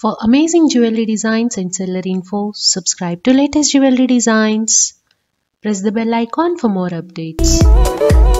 For amazing jewelry designs and seller info, subscribe to latest jewelry designs. Press the bell icon for more updates.